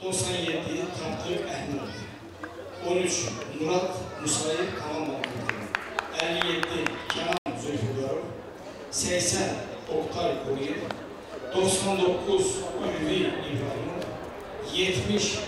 97 Tapdıq Əhmədov 13 Murat Musayev Kamal 57 Kenan Zülfüqarov 80 Oktay Koruyev 99 Ülvi İbrahimov 70